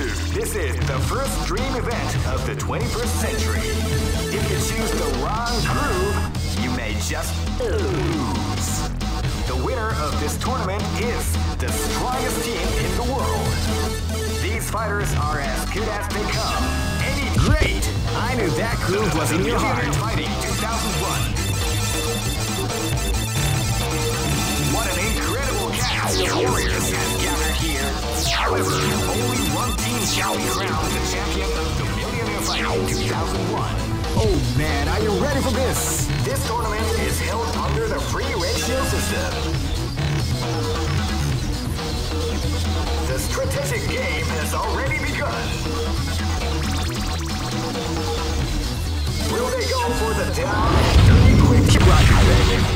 is this is the first dream event of the 21st century. If you choose the wrong groove, you may just lose. The winner of this tournament is the strongest team in the world. These fighters are as good as they come. Any great! I knew that groove was in your heart. Fighting 2001. Of warriors has gathered here. However, only one team shall be crowned the champion of the Millionaire Fighting 2001. Oh man, are you ready for this? This tournament is held under the free ratio system. The strategic game has already begun. Will they go for the down quick? Baby.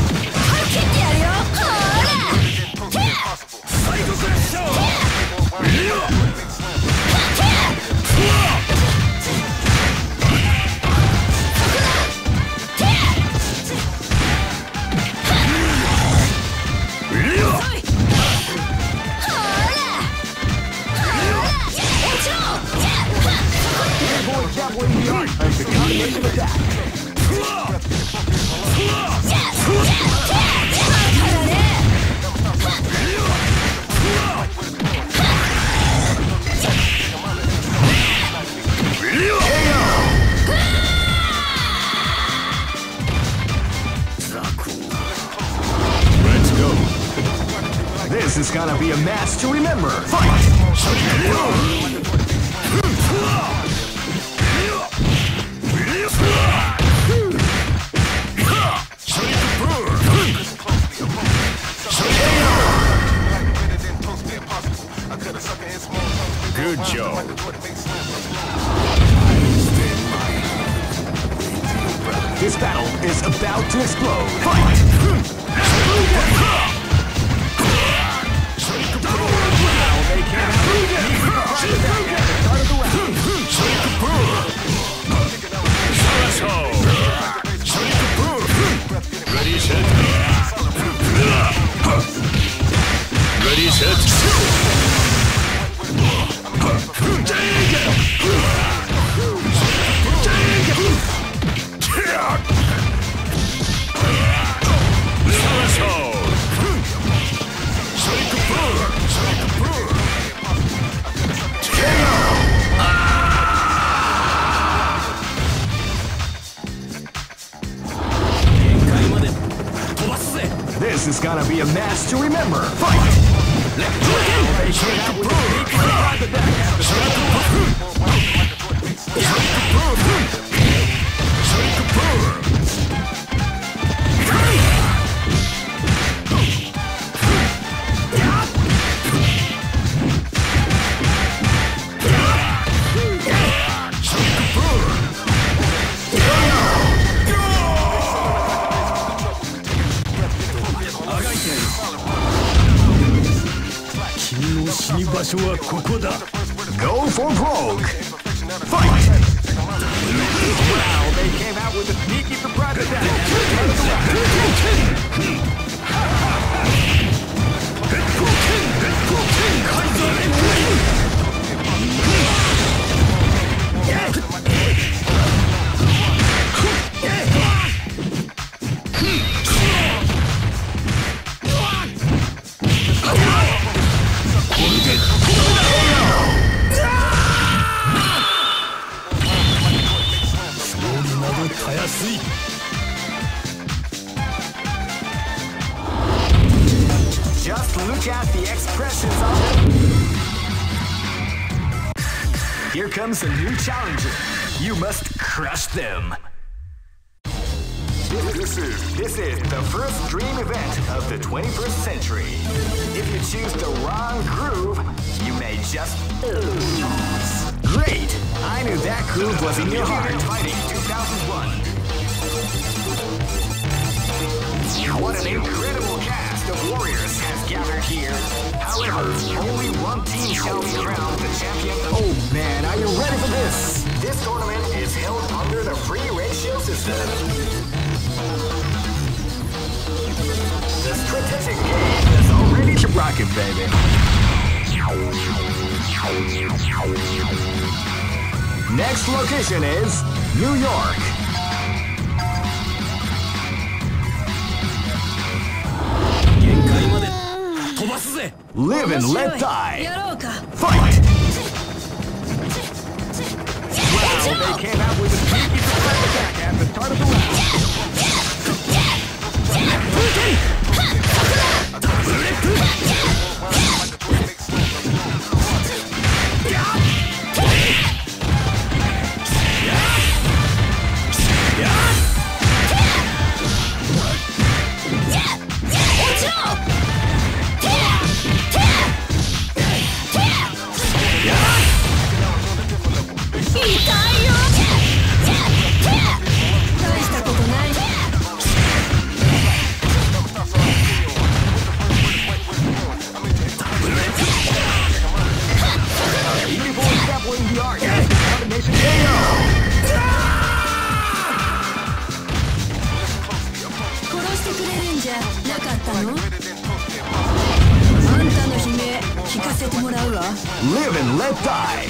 Ready, dream event of the 21st century. If you choose the wrong groove, you may just lose. Great! I knew that groove was in your heart. Fighting 2001. What an incredible cast of warriors has gathered here. However, only one team shall be crowned the champion. Oh man, are you ready for this? This tournament is held under the free ratio system. Ready to rock it, baby. Next location is New York. Live and let die. Fight! Wow, they came out with a attack at the start of the round. ブレッ Live and let die.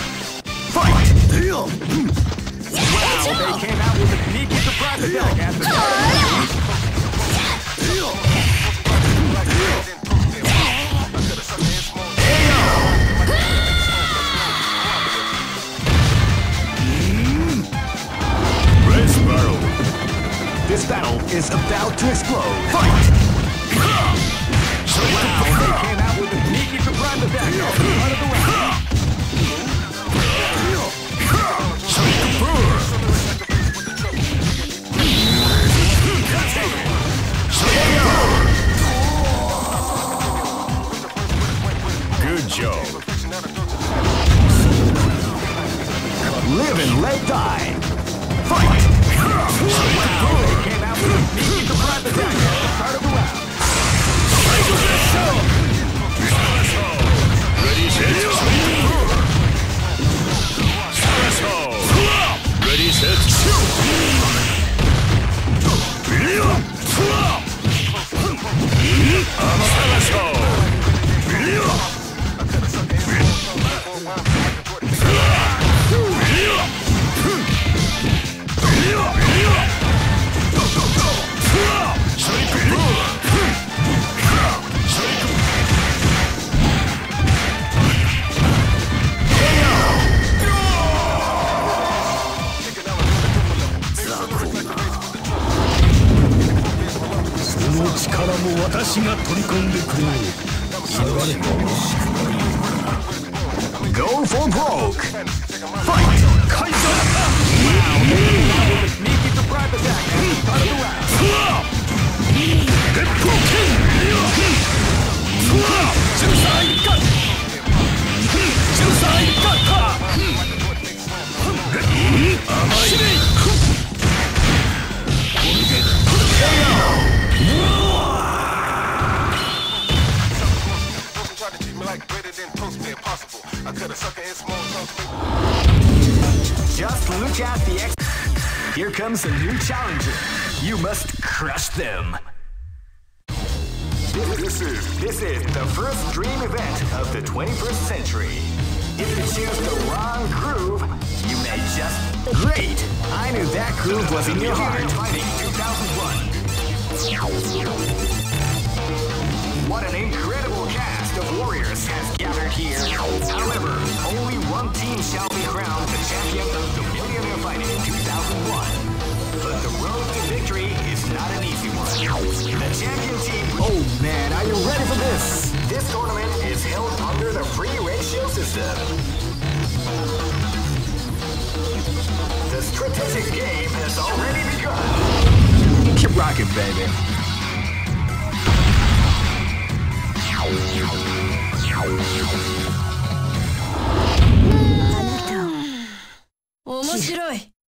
Fight! Wow, they came out with a sneaky surprise attack at the. This battle is about to explode. Go for broke! Fight! Sneaky surprise attack at the start of the round. Try to Look at the X. Here comes a new challenger. You must crush them. This, this is this is the first dream event of the 21st century. If you choose the wrong groove, you may just great. I knew that groove was in your heart. Fighting 2001. What an incredible cast of warriors has gathered here. However, only one team shall be crowned the champion of the victory is not an easy one. The champion team. Oh man, are you ready for this? This tournament is held under the free ratio system. The strategic game has already begun. Keep rocking, baby. 面白いやろうか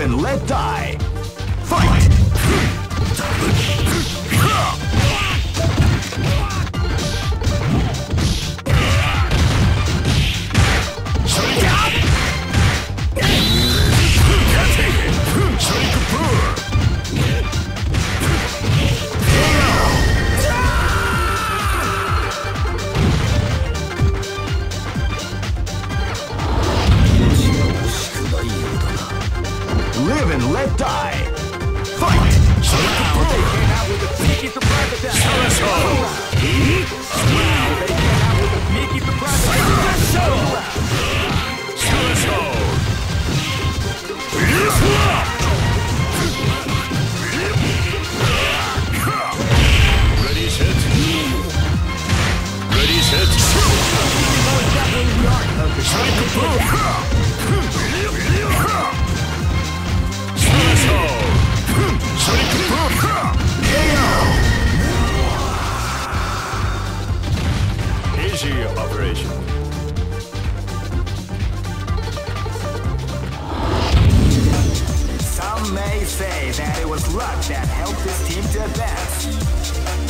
And let die. Fight!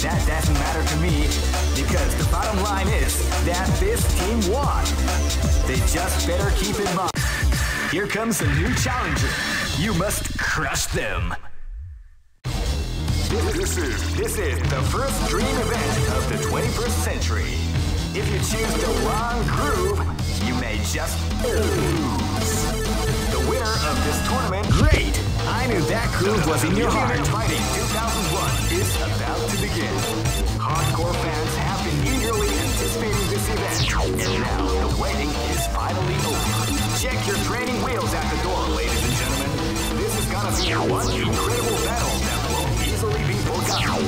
That doesn't matter to me because the bottom line is that this team won. They just better keep in mind. Here comes a new challenger. You must crush them. This, is this is the first dream event of the 21st century. If you choose the wrong groove, you may just lose. The winner of this tournament, great! I knew that groove was in your heart. Fighting 2001 is about to begin. Hardcore fans have been eagerly anticipating this event, and now the waiting is finally over. Check your training wheels at the door, ladies and gentlemen. This is gonna be one incredible battle that won't easily be forgotten.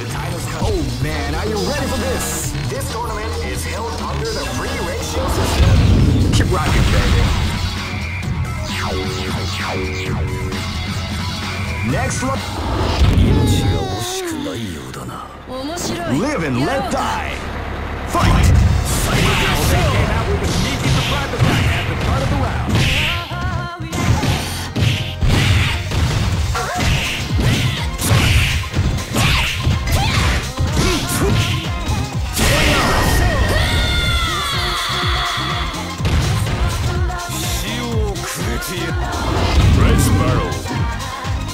The time has come. Oh man, are you ready for this? This tournament is held under the free ratio system. Keep rocking, baby. Next look. 面白い Live and やろ let うか die. Fight! Wow, they came out with a sneaky surprise attack at the start of the round. Red Sparrow.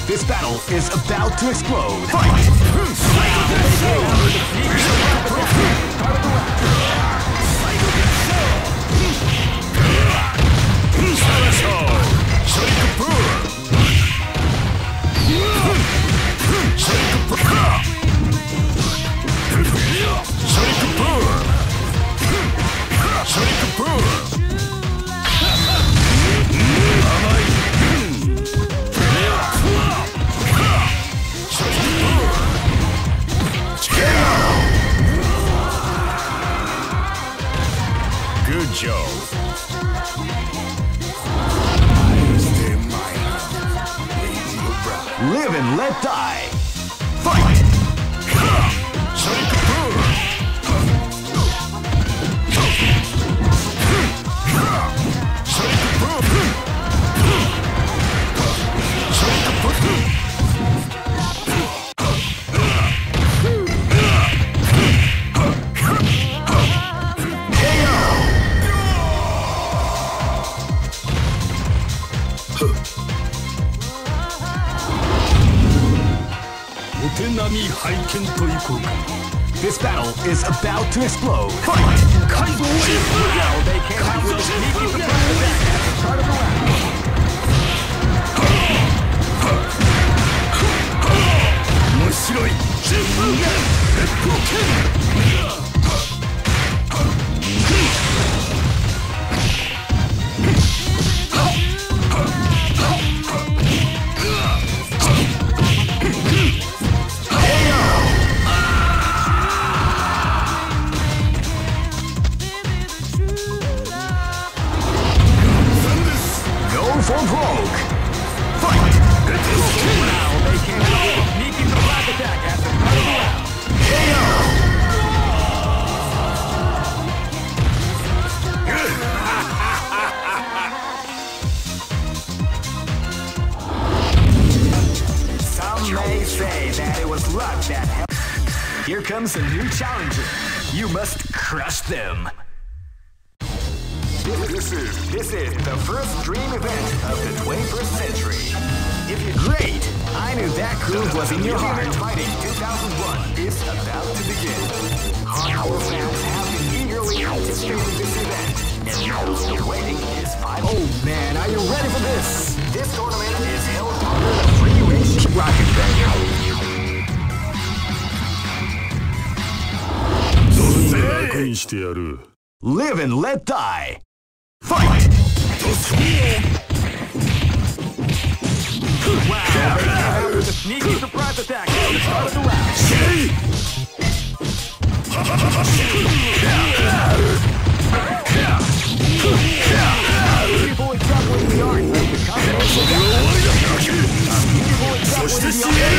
This battle is about to explode. Fight! Wow, Good job. Live and let die. お手並み拝見という面白い。World Rogue. Fight! Now they can sneaking the black attack after cutting round. KO! Some may say that it was luck that helped. Here comes a new challenger. You must crush them. This is the first dream event of the 21st century. If you're great, I knew that groove was in your heart. Fighting 2001 is about to begin. Hardcore fans have been eagerly anticipating this event, and now the waiting is final. Oh man, are you ready for this? This tournament is held under the free range. Rocket Bang. Live and let die. Fight! Wow, they came out with a sneaky surprise attack at the start of the round. People extrapolating the art of the combination. People extrapolating the art.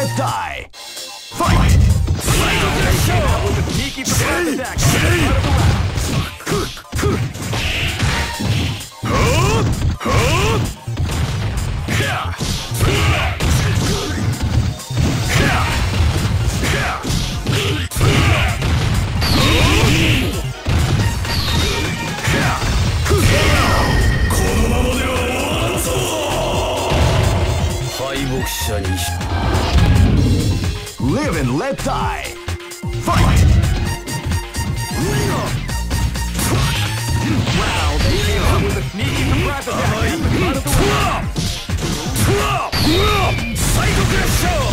Let die. Fight! They Live and let die. Fight! Wow, they came out with a sneaky surprise attack start of the round. 恥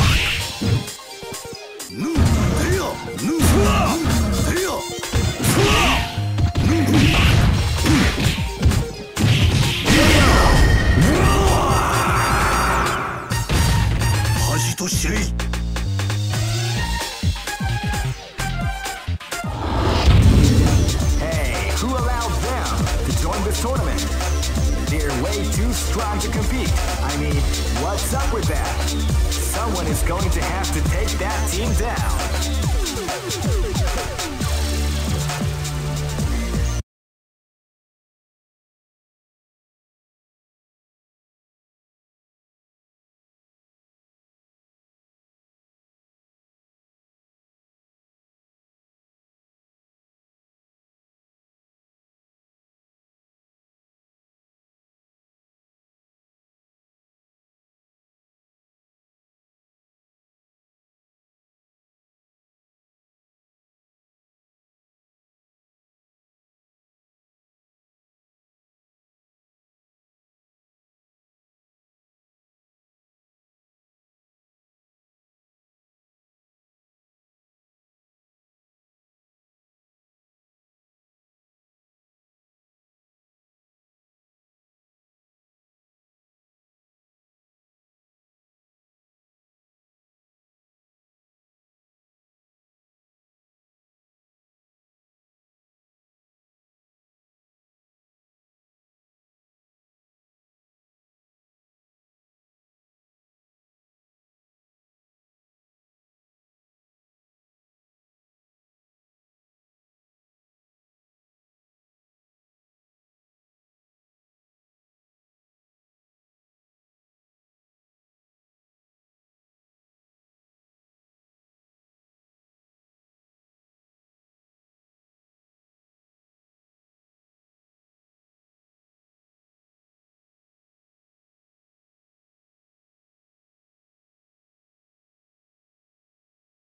too strong to compete. I mean, what's up with that? Someone is going to have to take that team down.